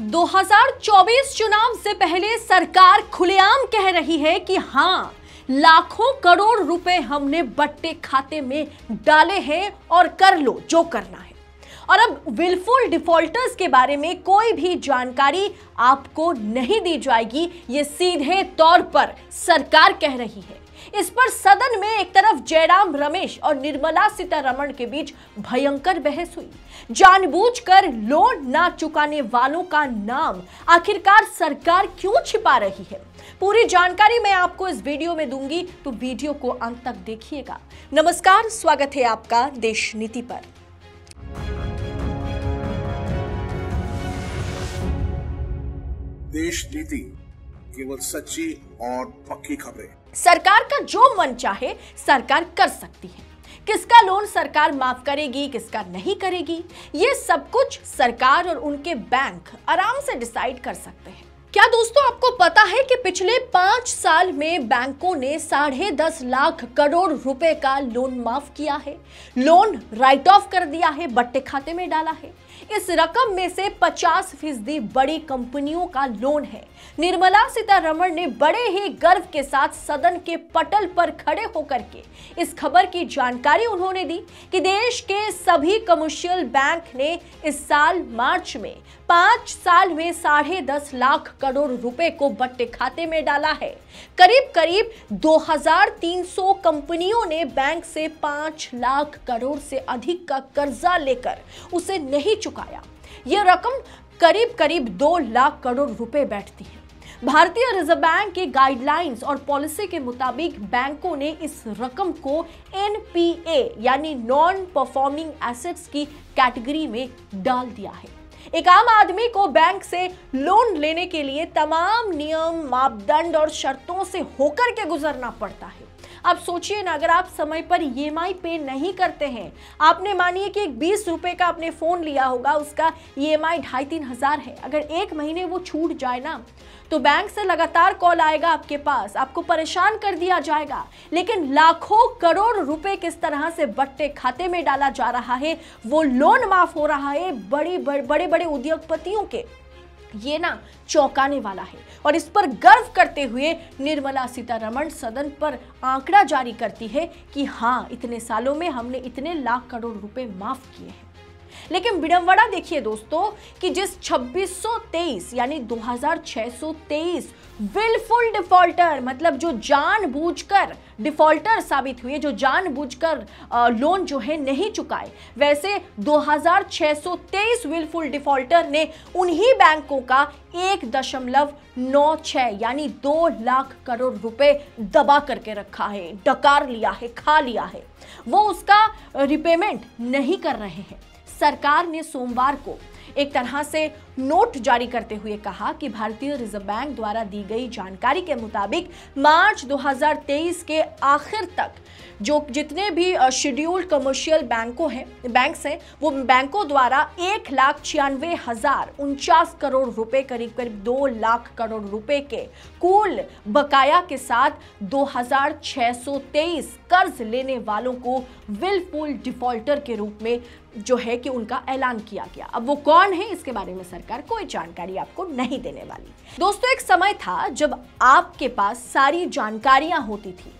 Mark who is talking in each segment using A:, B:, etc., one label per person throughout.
A: 2024 चुनाव से पहले सरकार खुलेआम कह रही है कि हाँ लाखों करोड़ रुपए हमने बट्टे खाते में डाले हैं और कर लो, जो करना है। और अब विलफुल डिफॉल्टर्स के बारे में कोई भी जानकारी आपको नहीं दी जाएगी, ये सीधे तौर पर सरकार कह रही है। इस पर सदन में एक तरफ़ जयराम रमेश और निर्मला सीतारमण के बीच भयंकर बहस हुई। जानबूझकर लोन ना चुकाने वालों का नाम आखिरकार सरकार क्यों छिपा रही है? पूरी जानकारी मैं आपको इस वीडियो में दूँगी तो वीडियो को अंत तक देखिएगा। नमस्कार स्वागत है आपका देश नीति पर।
B: देश नीति केवल सच्ची और पक्की खबरें।
A: सरकार का जो मन चाहे सरकार कर सकती है। किसका लोन सरकार माफ़ करेगी, किसका नहीं करेगी? ये सब कुछ सरकार और उनके बैंक आराम से डिसाइड कर सकते हैं। क्या दोस्तों आपको पता है कि पिछले पाँच साल में बैंकों ने साढ़े दस लाख करोड़ रुपए का लोन माफ़ किया है? लोन राइट ऑफ़ कर दिया है, बट्टे खाते में डाला है। इस रकम में से 50 फ़ीसदी बड़ी कंपनियों का लोन है। निर्मला सीतारमण ने बड़े ही गर्व के साथ सदन के पटल पर खड़े होकर के इस खबर की जानकारी उन्होंने दी कि देश के सभी कमर्शियल बैंक ने इस साल मार्च में पाँच साल में साढ़े दस लाख करोड़ रुपए को बट्टे खाते में डाला है। करीब करीब 2300 कंपनियों ने बैंक से पाँच लाख करोड़ से अधिक का कर्जा लेकर उसे नहीं चुकाया। यह रकम करीब करीब दो लाख करोड़ रुपए बैठती है। भारतीय रिज़र्व बैंक की गाइडलाइंस और पॉलिसी के मुताबिक बैंकों ने इस रकम को एनपीए यानी नॉन परफॉर्मिंग एसेट्स की कैटेगरी में डाल दिया है। एक आम आदमी को बैंक से लोन लेने के लिए तमाम नियम, मापदंड और शर्तों से होकर के गुजरना पड़ता है। आप सोचिए ना, अगर आप समय पर ईएमआई पे नहीं करते हैं, आपने मानिए कि एक बीस रुपए का आपने फ़ोन लिया होगा, उसका ई एम आई ढाई तीन हज़ार है। अगर एक महीने वो छूट जाए ना तो बैंक से लगातार कॉल आएगा आपके पास, आपको परेशान कर दिया जाएगा। लेकिन लाखों करोड़ रुपए किस तरह से बट्टे खाते में डाला जा रहा है, वो लोन माफ़ हो रहा है बड़ी, बड़े बड़े उद्योगपतियों के। ये ना चौंकाने वाला है। और इस पर गर्व करते हुए निर्मला सीतारमण सदन पर आंकड़ा जारी करती है कि हाँ इतने सालों में हमने इतने लाख करोड़ रुपए माफ़ किए हैं। लेकिन विडम्बना देखिए दोस्तों कि जिस 2623 यानी 2623 विलफुल डिफॉल्टर मतलब जो जानबूझकर डिफॉल्टर साबित हुए जो जानबूझकर लोन जो है नहीं चुकाए, वैसे 2623 विलफुल डिफॉल्टर ने उन्हीं बैंकों का एक दशमलव नौ छह, यानी दो लाख करोड़ रुपए दबा करके रखा है, डकार लिया है, खा लिया है। वो उसका रिपेमेंट नहीं कर रहे हैं। सरकार ने सोमवार को एक तरह से नोट जारी करते हुए कहा कि भारतीय रिज़र्व बैंक द्वारा दी गई जानकारी के मुताबिक मार्च 2023 के आखिर तक जो जितने भी शेड्यूल्ड कमर्शियल बैंकों हैं बैंक्स हैं, वो बैंकों द्वारा एक लाख छियानवे हज़ार उनचास करोड़ रुपए, करीब करीब दो लाख करोड़ रुपए के कुल बकाया के साथ 2623 कर्ज लेने वालों को विलफुल डिफॉल्टर के रूप में जो है कि उनका ऐलान किया गया। अब वो कौन है, इसके बारे में सरकार कोई जानकारी आपको नहीं देने वाली। दोस्तों, एक समय था जब आपके पास सारी जानकारियाँ होती थी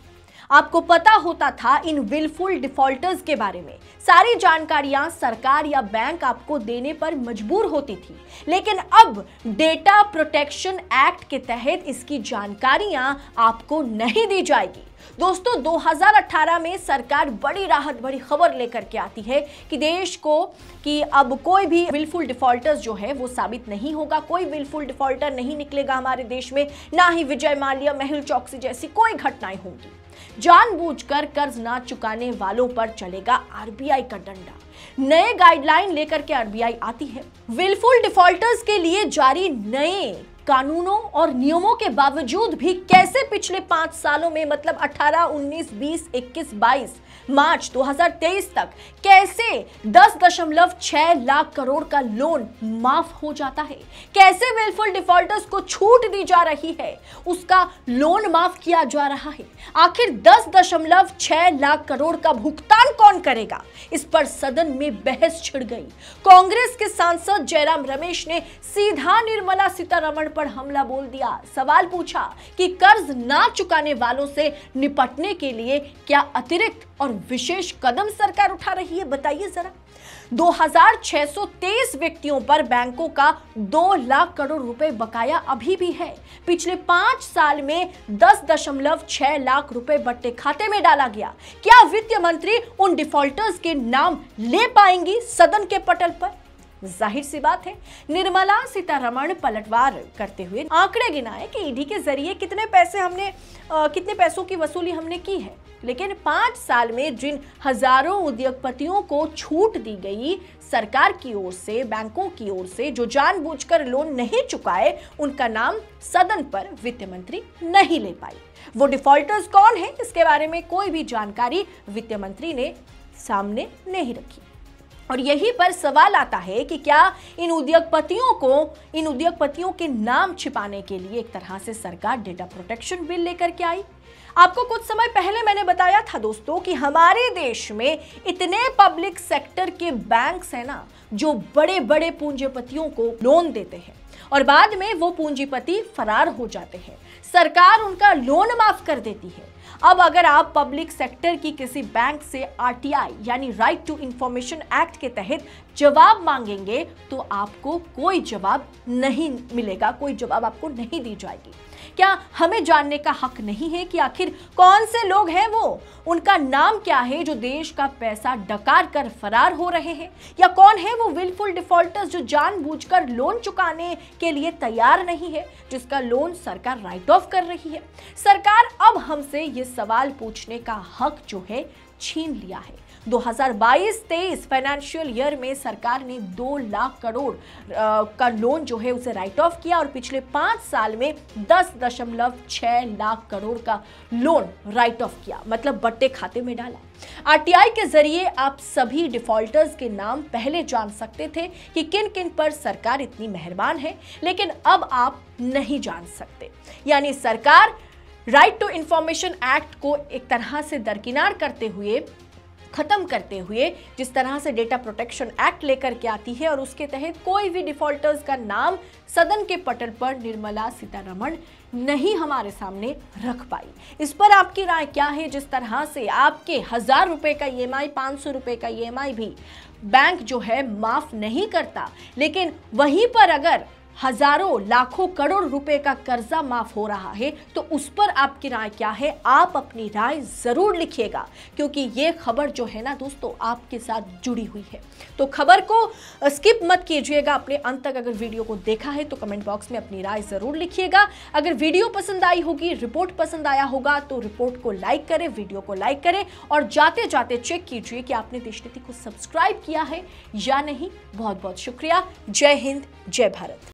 A: आपको पता होता था इन विलफुल डिफॉल्टर्स के बारे में। सारी जानकारियाँ सरकार या बैंक आपको देने पर मजबूर होती थी। लेकिन अब डेटा प्रोटेक्शन एक्ट के तहत इसकी जानकारियाँ आपको नहीं दी जाएगी। दोस्तों 2018 में सरकार बड़ी राहत, बड़ी खबर लेकर के आती है कि देश को कि अब कोई भी विलफुल डिफॉल्टर्स जो है, वो साबित नहीं होगा। कोई विलफुल डिफॉल्टर नहीं निकलेगा हमारे देश में। ना ही विजय माल्या, मेहुल चौकसी जैसी कोई घटनाएँ होंगी। जानबूझकर कर्ज ना चुकाने वालों पर चलेगा आरबीआई का डंडा। नए गाइडलाइन लेकर के आरबीआई आती है। विलफुल डिफॉल्टर्स के लिए जारी नए कानूनों और नियमों के बावजूद भी कैसे पिछले पाँच सालों में मतलब 18, 19, 20, 21, 22 मार्च 2023 तक कैसे 10.6 लाख करोड़ का लोन माफ़ हो जाता है? कैसे विलफुल डिफॉल्टर्स को छूट दी जा रही है? उसका लोन माफ़ किया जा रहा है। आखिर 10.6 लाख करोड़ का भुगतान कौन करेगा? इस पर सदन में बहस छिड़ गई। कांग्रेस के सांसद जयराम रमेश ने सीधा निर्मला सीतारमण पर हमला बोल दिया। सवाल पूछा कि कर्ज ना चुकाने वालों से निपटने के लिए क्या अतिरिक्त और विशेष कदम सरकार उठा रही है, बताइए जरा। 2623 व्यक्तियों पर बैंकों का दो लाख करोड़ रुपए बकाया अभी भी है। पिछले पाँच साल में 10.6 लाख रुपए बट्टे खाते में डाला गया। क्या वित्त मंत्री उन डिफॉल्टर्स के नाम ले पाएँगी सदन के पटल पर? ज़ाहिर सी बात है निर्मला सीतारमण पलटवार करते हुए आंकड़े गिनाए कि ईडी के ज़रिए कितने पैसे हमने आ, कितने पैसों की वसूली हमने की है। लेकिन पाँच साल में जिन हज़ारों उद्योगपतियों को छूट दी गई सरकार की ओर से बैंकों की ओर से जो जानबूझकर लोन नहीं चुकाए उनका नाम सदन पर वित्त मंत्री नहीं ले पाई। वो डिफॉल्टर्स कौन है इसके बारे में कोई भी जानकारी वित्त मंत्री ने सामने नहीं रखी। और यही पर सवाल आता है कि क्या इन उद्योगपतियों को, इन उद्योगपतियों के नाम छिपाने के लिए एक तरह से सरकार डेटा प्रोटेक्शन बिल लेकर के आई? आपको कुछ समय पहले मैंने बताया था दोस्तों कि हमारे देश में इतने पब्लिक सेक्टर के बैंक्स हैं ना, जो बड़े बड़े पूंजीपतियों को लोन देते हैं। और बाद में वो पूंजीपति फरार हो जाते हैं। सरकार उनका लोन माफ़ कर देती है। अब अगर आप पब्लिक सेक्टर की किसी बैंक से आरटीआई यानी राइट टू इंफॉर्मेशन एक्ट के तहत जवाब मांगेंगे तो आपको कोई जवाब नहीं मिलेगा, कोई जवाब आपको नहीं दी जाएगी। क्या हमें जानने का हक नहीं है कि आखिर कौन से लोग हैं वो? उनका नाम क्या है जो देश का पैसा डकार कर फरार हो रहे हैं? या कौन है वो विलफुल डिफॉल्टर्स जो जानबूझकर लोन चुकाने के लिए तैयार नहीं है, जिसका लोन सरकार राइट ऑफ़ कर रही है? सरकार अब हमसे ये सवाल पूछने का हक जो है छीन लिया है। 2022-23 फाइनेंशियल ईयर में सरकार ने दो लाख करोड़ का लोन जो है उसे राइट ऑफ़ किया और पिछले पाँच साल में दस दशमलव छह लाख करोड़ का लोन राइट ऑफ़ किया मतलब बट्टे खाते में डाला। आरटीआई के ज़रिए आप सभी डिफॉल्टर्स के नाम पहले जान सकते थे कि किन किन पर सरकार इतनी मेहरबान है, लेकिन अब आप नहीं जान सकते। यानी सरकार राइट टू इंफॉर्मेशन एक्ट को एक तरह से दरकिनार करते हुए खत्म करते हुए, जिस तरह से डेटा प्रोटेक्शन एक्ट लेकर के आती है और उसके तहत कोई भी डिफॉल्टर्स का नाम सदन के पटल पर निर्मला सीतारमण नहीं हमारे सामने रख पाई। इस पर आपकी राय क्या है? जिस तरह से आपके हज़ार रुपए का ई एम आई पाँच सौ रुपए का ई एम आई भी बैंक जो है माफ़ नहीं करता, लेकिन वहीं पर अगर हज़ारों, लाखों करोड़ रुपए का कर्जा माफ़ हो रहा है तो उस पर आपकी राय क्या है? आप अपनी राय ज़रूर लिखिएगा, क्योंकि ये खबर जो है ना दोस्तों, आपके साथ जुड़ी हुई है। तो खबर को स्किप मत कीजिएगा, अपने अंत तक अगर वीडियो को देखा है तो कमेंट बॉक्स में अपनी राय ज़रूर लिखिएगा। अगर वीडियो पसंद आई होगी, रिपोर्ट पसंद आया होगा तो रिपोर्ट को लाइक करें, वीडियो को लाइक करें, और जाते जाते चेक कीजिए कि आपने देश नीति को सब्सक्राइब किया है या नहीं। बहुत बहुत शुक्रिया। जय हिंद, जय भारत।